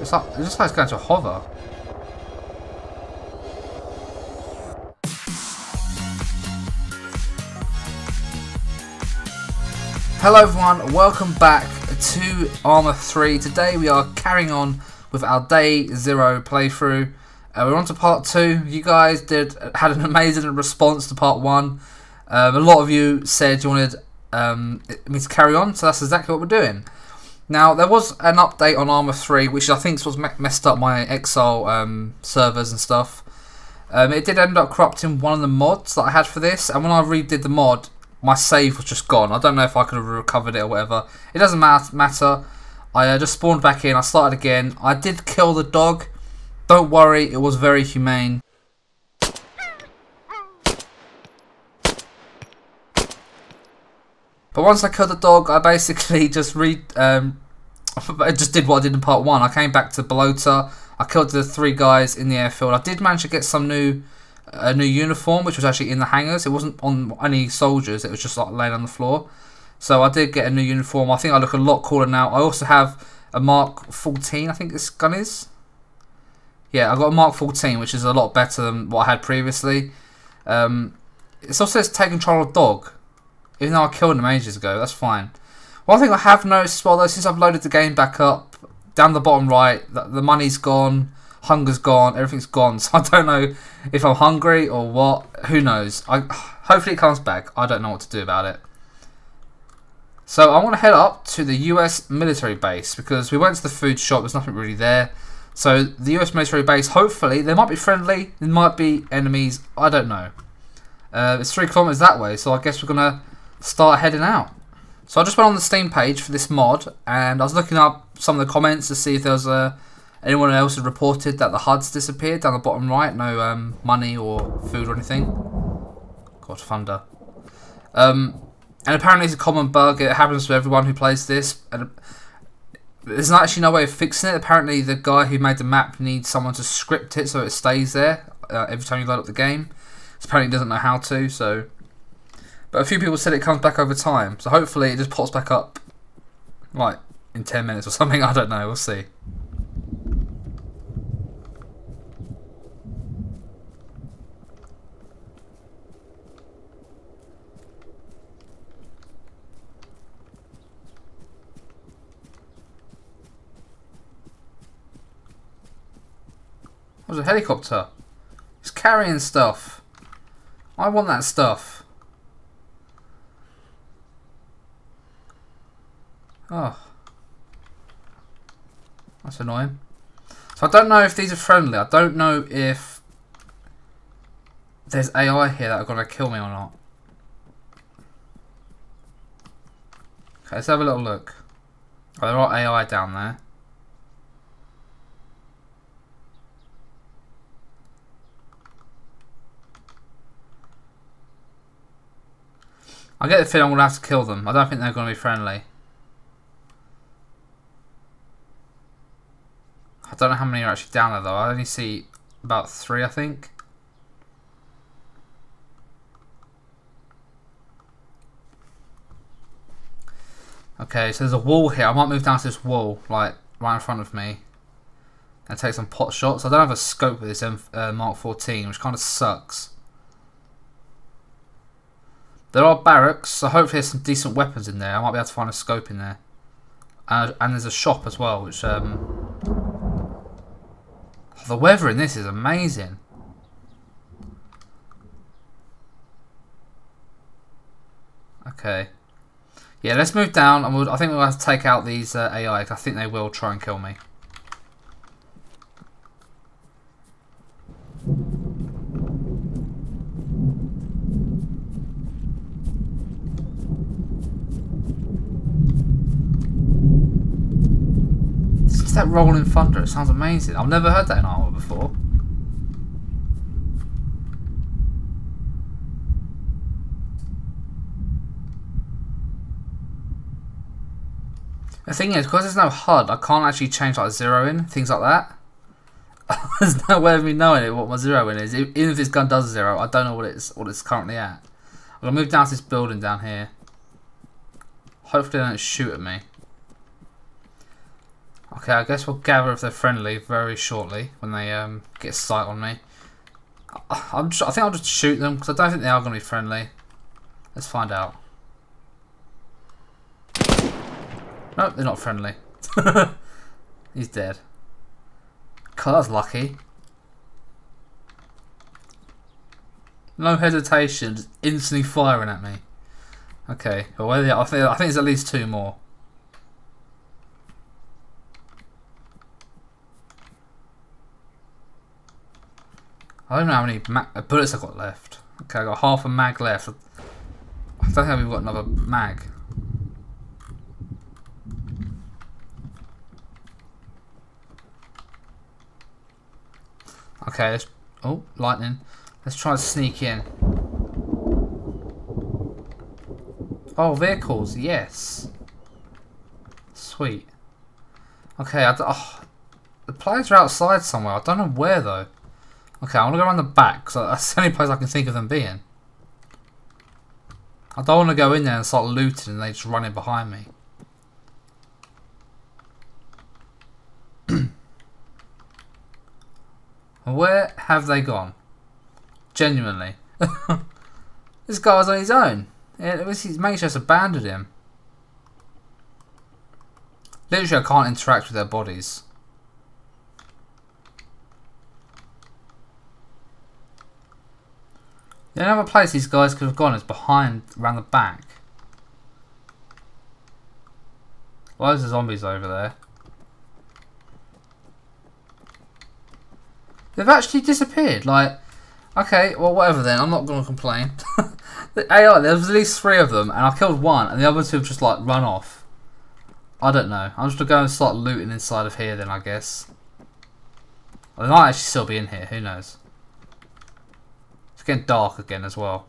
It's like, it just like it's going to hover. Hello everyone, welcome back to Arma 3. Today we are carrying on with our DayZero playthrough. Uh, we're on to part two. You guys did had an amazing response to part one. Um, a lot of you said you wanted um, me to carry on, so that's exactly what we're doing. Now there was an update on Arma 3, which I think was me messed up my Exile um, servers and stuff. Um, it did end up corrupting one of the mods that I had for this, and when I redid the mod, my save was just gone. I don't know if I could have recovered it or whatever. It doesn't matter. I uh, just spawned back in. I started again. I did kill the dog. Don't worry, it was very humane. But once I killed the dog, I basically just re um, I just did what I did in part one. I came back to Balota. I killed the three guys in the airfield. I did manage to get some new a new uniform, which was actually in the hangars. It wasn't on any soldiers. It was just like laying on the floor. So I did get a new uniform. I think I look a lot cooler now. I also have a Mark 14. I think this gun is. Yeah, I got a Mark 14, which is a lot better than what I had previously. Um, it also says take control of dog, even though I killed him ages ago. That's fine. One thing I have noticed as well, though, since I've loaded the game back up, down the bottom right, the, the money's gone hunger's gone, everything's gone. So I don't know if I'm hungry or what. Who knows? I hopefully it comes back. I don't know what to do about it. So I want to head up to the US military base because we went to the food shop. There's nothing really there. So the US military base, hopefully, they might be friendly. There might be enemies. I don't know. Uh, it's three kilometers that way, so I guess we're gonna start heading out. So I just went on the Steam page for this mod, and I was looking up some of the comments to see if there was a Anyone else has reported that the HUD's disappeared down the bottom right? No um, money or food or anything? God, thunder. Um, and apparently it's a common bug. It happens to everyone who plays this. And there's actually no way of fixing it. Apparently the guy who made the map needs someone to script it so it stays there uh, every time you load up the game. So apparently doesn't know how to. So, But a few people said it comes back over time. So hopefully it just pops back up like in 10 minutes or something. I don't know. We'll see. There's a helicopter. It's carrying stuff. I want that stuff. Oh. That's annoying. So I don't know if these are friendly. I don't know if there's AI here that are going to kill me or not. Okay, let's have a little look. Oh, there are AI down there. I get the feeling I'm going to have to kill them. I don't think they're going to be friendly. I don't know how many are actually down there though. I only see about three, I think. Okay, so there's a wall here. I might move down to this wall, like, right in front of me. And take some pot shots. I don't have a scope with this uh, Mark 14, which kind of sucks. There are barracks, so hopefully there's some decent weapons in there. I might be able to find a scope in there. Uh, and there's a shop as well, which... Um, the weather in this is amazing. Okay. Yeah, let's move down. And we'll, I think we'll have to take out these uh, AI. I think they will try and kill me. that rolling thunder? It sounds amazing. I've never heard that in Arma before. The thing is, because there's no HUD, I can't actually change like zero in, things like that. there's no way of me knowing what my zero in is. Even if this gun does zero, I don't know what it's what it's currently at. I'm gonna move down to this building down here. Hopefully they don't shoot at me. Okay, I guess we'll gather if they're friendly very shortly when they um, get sight on me. I, I'm just, I think I'll just shoot them because I don't think they are going to be friendly. Let's find out. Nope, they're not friendly. He's dead. God, that was lucky. No hesitation, just instantly firing at me. Okay, well, where they? I think, I think there's at least two more. I don't know how many uh, bullets I've got left. Okay, I've got half a mag left. I don't think we've got another mag. Okay, let's... Oh, lightning. Let's try to sneak in. Oh, vehicles, yes. Sweet. Okay, I, oh, the players are outside somewhere. I don't know where, though. Okay, I want to go around the back, because that's the only place I can think of them being. I don't want to go in there and start looting and they just running behind me. Where have they gone? Genuinely. this guy was on his own. His mate just abandoned him. Literally, I can't interact with their bodies. The only other place these guys could have gone is behind, around the back. Why Loads of zombies over there. They've actually disappeared. Like, okay, well, whatever then. I'm not going to complain. the AI, there was at least three of them, and I killed one, and the other two have just, like, run off. I don't know. I'm just going to go and start looting inside of here then, I guess. They might actually still be in here. Who knows? It's getting dark again as well.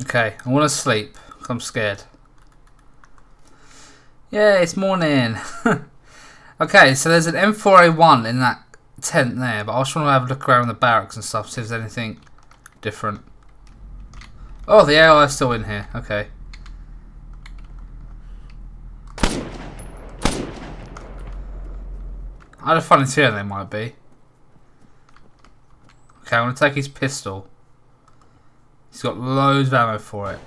Okay, I want to sleep. I'm scared. Yeah, it's morning. okay, so there's an M4A1 in that tent there, but I just want to have a look around the barracks and stuff, see if there's anything different. Oh, the AI is still in here. Okay. I had a funny feeling they might be. Okay, I'm going to take his pistol. He's got loads of ammo for it.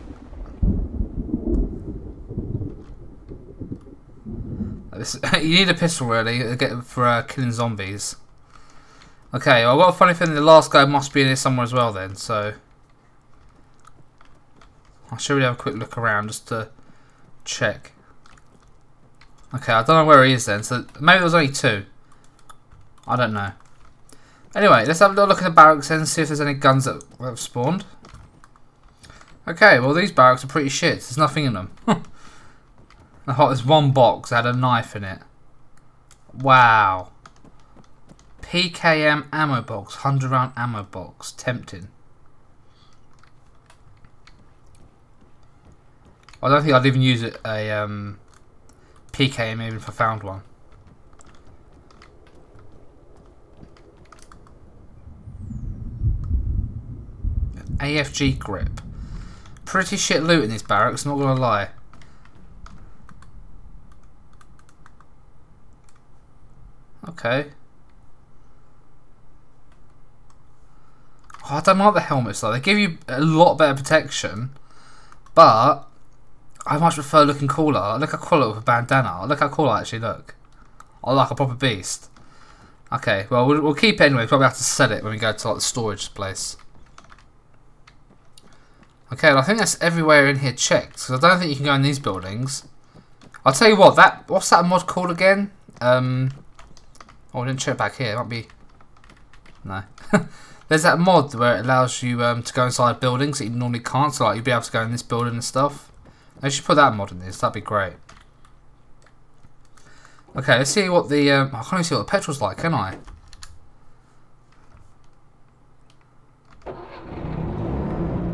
You need a pistol really for uh, killing zombies. Okay, well, I've got a funny feeling the last guy must be in here somewhere as well then, so... I should really have a quick look around just to check. Okay, I don't know where he is then, so maybe there was only two. I don't know. Anyway, let's have a little look at the barracks and see if there's any guns that have spawned. Okay, well these barracks are pretty shit. There's nothing in them. I thought there's one box that had a knife in it. Wow. PKM ammo box, 100 round ammo box, tempting. I don't think I'd even use it, a um, PKM even if I found one. AFG grip. Pretty shit loot in this barracks, not gonna lie. Okay. Oh, I don't like the helmets though. They give you a lot better protection, but I much prefer looking cooler. Look how cool it with a bandana. Look how cool I actually look. I like a proper beast. Okay, well, we'll, keep it anyway. Probably have to sell it when we go to like the storage place. Okay, well, I think that's everywhere in here checked. Because I don't think you can go in these buildings. I'll tell you what, that what's that mod called again? Um, oh, I didn't check back here. It might be... No. There's that mod where it allows you um, to go inside buildings that you normally can't. So like you'd be able to go in this building and stuff. They should put that mod in this. That'd be great. Okay, let's see what the... Um, I can't even see what the petrol's like, can I?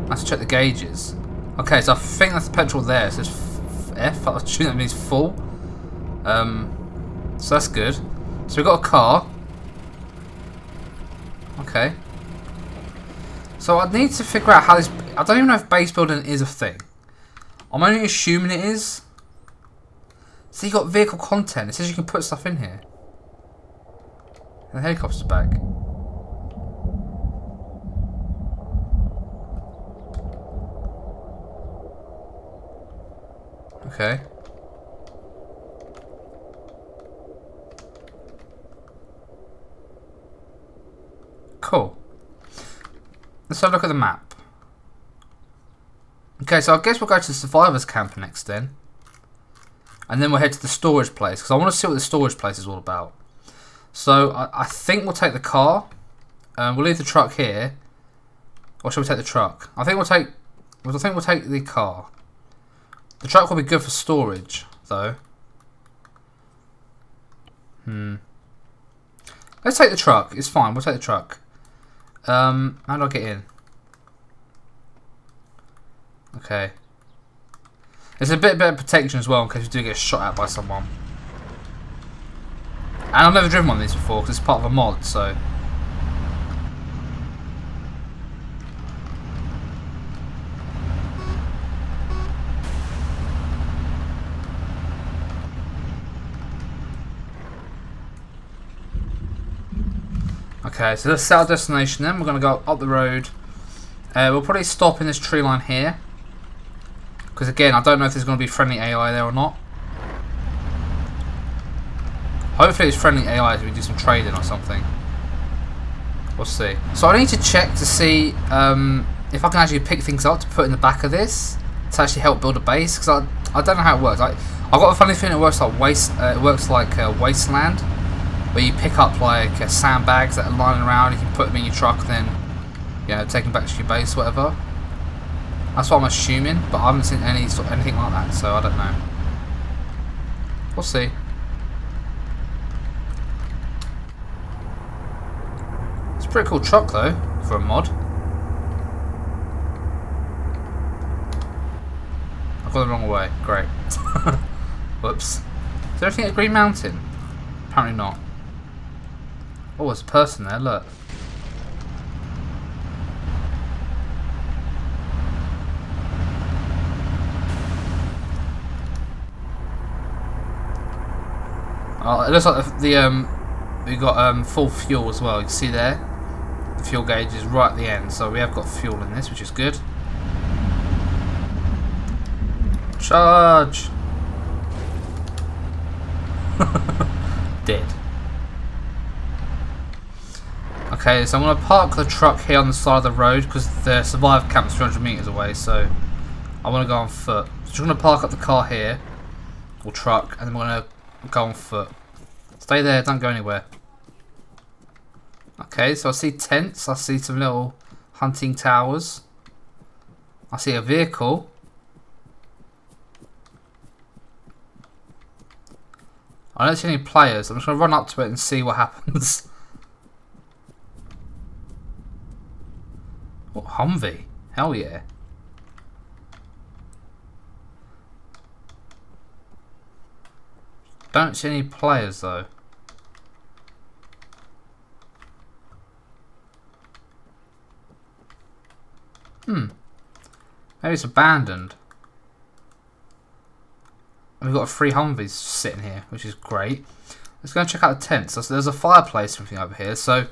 Let's check the gauges. Okay, so I think that's the petrol there. It says F. I assume that means full. Um, so that's good. So we've got a car. Okay. So I need to figure out how this... I don't even know if base building is a thing. I'm only assuming it is. So you got vehicle content. It says you can put stuff in here. And the helicopter's back. Okay. Cool. Let's have a look at the map. Okay, so I guess we'll go to the survivors camp next then. And then we'll head to the storage place, because I want to see what the storage place is all about. So, I, I think we'll take the car. Um, we'll leave the truck here. Or should we take the truck? I think we'll take... I think we'll take the car. The truck will be good for storage, though. Hmm. Let's take the truck. It's fine. We'll take the truck. Um, how do I get in? Okay. It's a bit better protection as well in case we do get shot at by someone. And I've never driven one of these before because it's part of a mod, so... Okay, so set our destination then. We're going to go up the road. Uh, we'll probably stop in this tree line here. Because again, I don't know if there's going to be friendly AI there or not. Hopefully it's friendly AI as we do some trading or something. We'll see. So I need to check to see um, if I can actually pick things up to put in the back of this to actually help build a base. Because I, I don't know how it works. I, I've got a funny feeling it works like waste. Uh, it works like uh, wasteland where you pick up like uh, sandbags that are lying around, you can put them in your truck, then you know take them back to your base, whatever. That's what I'm assuming, but I haven't seen any sort of anything like that, so I don't know. We'll see. It's a pretty cool truck though for a mod. I've gone the wrong way. Great. Whoops. Is there anything at Green Mountain? Apparently not. Oh, there's a person there, look. Oh, it looks like the, the um, we got um, full fuel as well. You can see there, the fuel gauge is right at the end, so we have got fuel in this, which is good. Charge! Dead. Okay, so I'm going to park the truck here on the side of the road because the survive camp is 300 metres away, so I want to go on foot. So I'm going to park up the car here, or truck, and then we're going to go on foot. Stay there, don't go anywhere. Okay, so I see tents, I see some little hunting towers. I see a vehicle. I don't see any players. I'm just going to run up to it and see what happens. Humvee. Hell yeah. Don't see any players though. Hmm. Maybe it's abandoned. And we've got a free sitting here, which is great. Let's go and check out the tents. So there's a fireplace and everything over here. So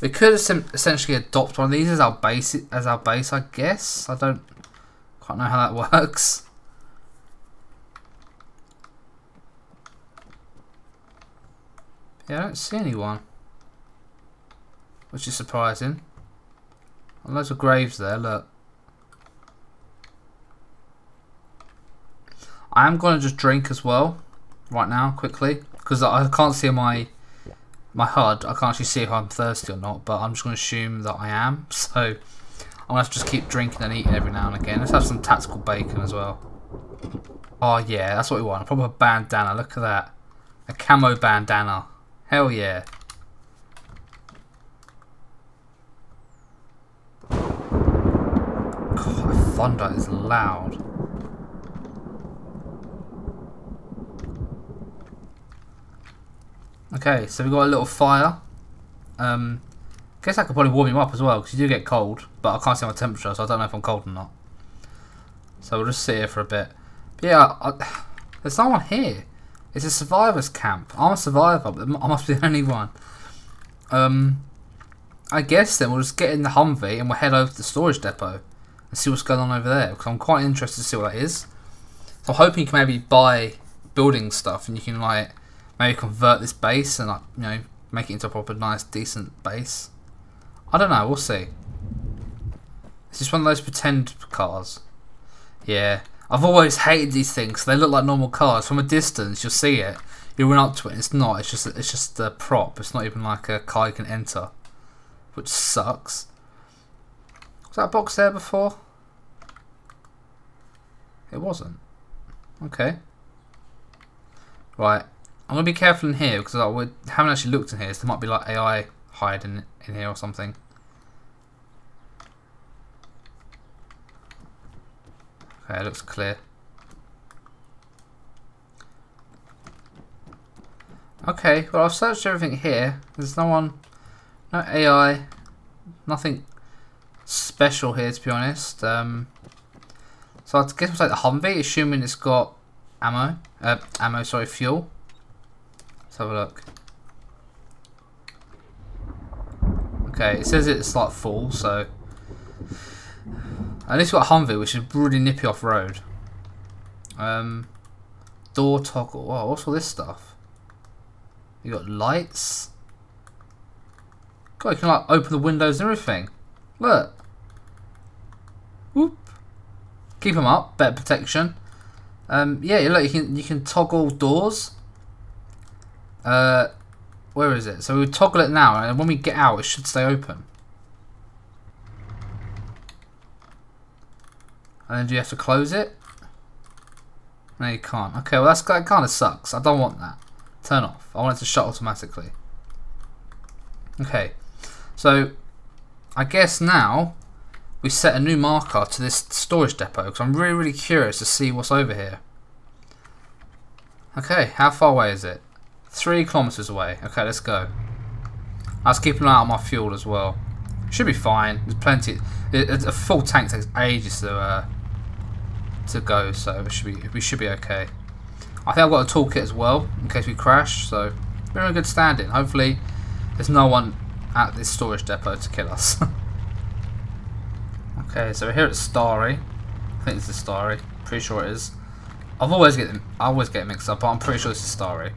we could essentially adopt one of these as our base, as our base, I guess. I don't quite know how that works. Yeah, I don't see anyone, which is surprising. And loads of graves there. Look. I am going to just drink as well, right now, quickly, because I can't see my my HUD, I can't actually see if I'm thirsty or not, but I'm just going to assume that I am. So I'm going to have to just keep drinking and eating every now and again. Let's have some tactical bacon as well. Oh yeah, that's what we want. A proper bandana. Look at that. A camo bandana. Hell yeah. God, thunder is loud. Okay, so we've got a little fire. Um, guess I could probably warm him up as well, because you do get cold, but I can't see my temperature, so I don't know if I'm cold or not. So we'll just sit here for a bit. But yeah, I, there's no one here. It's a survivor's camp. I'm a survivor, but I must be the only one. Um, I guess then we'll just get in the Humvee and we'll head over to the storage depot and see what's going on over there. Because I'm quite interested to see what that is. So I'm hoping you can maybe buy building stuff and you can like maybe convert this base and like you know make it into a proper nice decent base. I don't know. We'll see. It's just one of those pretend cars? Yeah. I've always hated these things. They look like normal cars. From a distance, you'll see it. You run up to it, and it's not. It's just it's just a prop. It's not even like a car you can enter, which sucks. Was that box there before? It wasn't. Okay. Right. I'm gonna be careful in here because I haven't actually looked in here. So there might be like AI hiding in here or something. Okay, it looks clear. Okay, well I've searched everything here. There's no one, no AI, nothing special here to be honest. Um, so I guess we'll take the Humvee, assuming it's got ammo, uh, ammo, sorry, fuel. Have a look. Okay, it says it's like full, so at least got Humvee, which is really nippy off road. Um, door toggle. Wow, what's all this stuff? You got lights. God, you can like open the windows and everything. Look. Whoop. Keep them up. Better protection. Um, yeah, look, you can you can toggle doors. Uh, where is it? So we toggle it now, and when we get out, it should stay open. And then do you have to close it? No, you can't. Okay, well that's that kind of sucks. I don't want that. Turn off. I want it to shut automatically. Okay, so I guess now we set a new marker to this storage depot because I'm really, really curious to see what's over here. Okay, how far away is it? Three kilometers away. Okay, let's go. I was keeping an eye on my fuel as well. Should be fine. There's plenty. A full tank takes ages to uh, to go, so we should be we should be okay. I think I've got a toolkit as well in case we crash, so we're in good standing. Hopefully, there's no one at this storage depot to kill us. okay, so we're here at Stary. I think it's the Stary. Pretty sure it is. I've always get them. I always get mixed up, but I'm pretty sure this is Stary.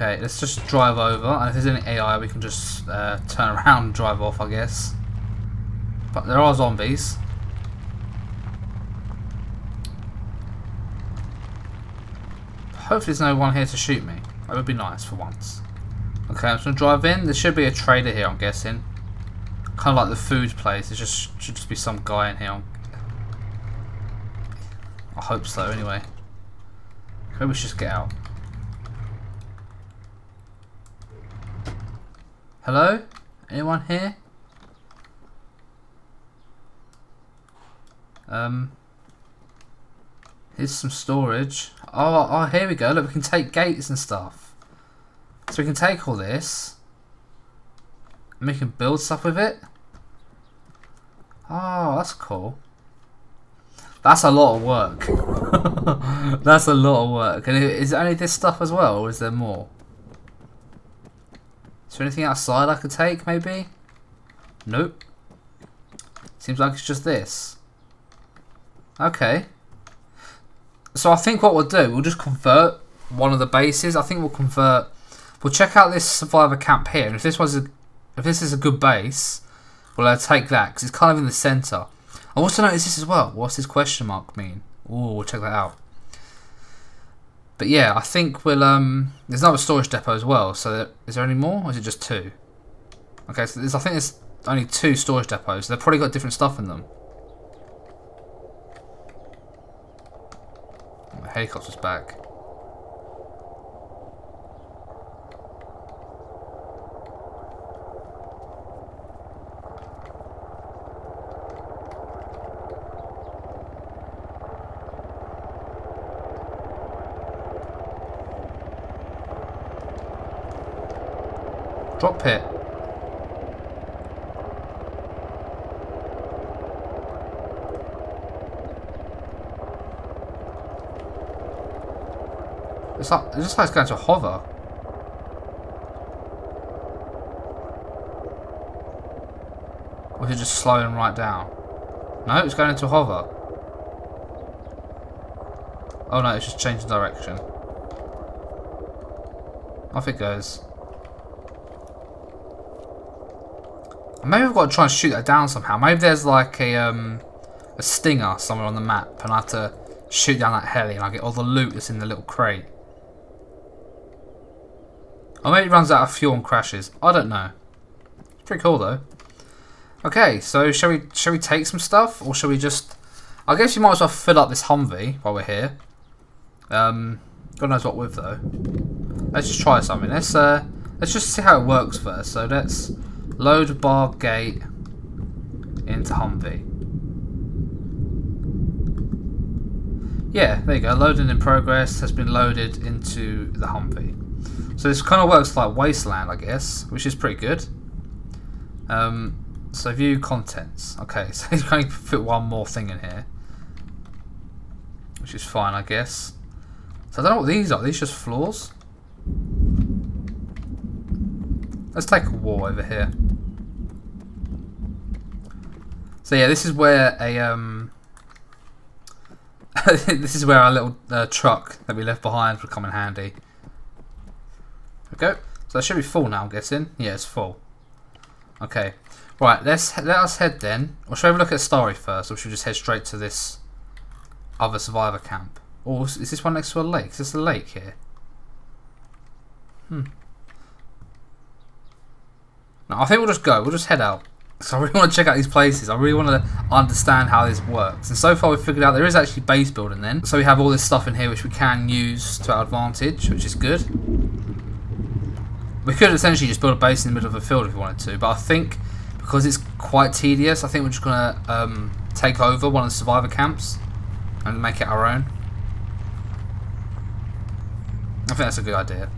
Okay, let's just drive over, and if there's any AI, we can just uh, turn around and drive off, I guess. But there are zombies. Hopefully there's no one here to shoot me. That would be nice for once. Okay, I'm just going to drive in. There should be a trader here, I'm guessing. Kind of like the food place. There just should just be some guy in here. I hope so, anyway. Maybe we should just get out. Hello? Anyone here? Um, here's some storage. Oh, oh, here we go. Look, we can take gates and stuff. So we can take all this. And we can build stuff with it. Oh, that's cool. That's a lot of work. that's a lot of work. And is it only this stuff as well, or is there more? Is there anything outside I could take, maybe? Nope. Seems like it's just this. Okay. So I think what we'll do, we'll just convert one of the bases. I think we'll convert. We'll check out this survivor camp here, and if this was a, if this is a good base, we'll uh, take that because it's kind of in the centre. I also noticed this as well. What's this question mark mean? Oh, we'll check that out. But yeah, I think we'll. Um, there's another storage depot as well. So is there any more, or is it just two? Okay, so I think there's only two storage depots. So they've probably got different stuff in them. The helicopter's back. Drop pit. It's like, it just like it's going to hover. Or is it just slowing right down? No, it's going into hover. Oh no, it's just changing direction. Off it goes. Maybe I've got to try and shoot that down somehow. Maybe there's like a um, a stinger somewhere on the map and I have to shoot down that heli and I get all the loot that's in the little crate. Or maybe it runs out of fuel and crashes. I don't know. It's pretty cool though. Okay, so shall we shall we take some stuff or shall we just I guess you might as well fill up this Humvee while we're here. Um God knows what with though. Let's just try something. Let's uh let's just see how it works first. So let's load bar gate into Humvee. Yeah, there you go. Loading in progress has been loaded into the Humvee. So this kind of works like Wasteland, I guess, which is pretty good. Um, so view contents. Okay, so you can only fit one more thing in here, which is fine, I guess. So I don't know what these are. Are these just floors? Let's take a war over here. So yeah, this is where a um, this is where our little uh, truck that we left behind would come in handy. Okay. So that should be full now, I'm guessing. Yeah, it's full. Okay. Right, let's let us head then. Or should we have a look at Stary first, or should we just head straight to this other survivor camp? Or is this one next to a lake? Is this a lake here? Hmm. No, I think we'll just go. We'll just head out. So I really want to check out these places. I really want to understand how this works. And so far we've figured out there is actually base building then. So we have all this stuff in here which we can use to our advantage, which is good. We could essentially just build a base in the middle of a field if we wanted to, but I think because it's quite tedious, I think we're just going to um, take over one of the survivor camps and make it our own. I think that's a good idea.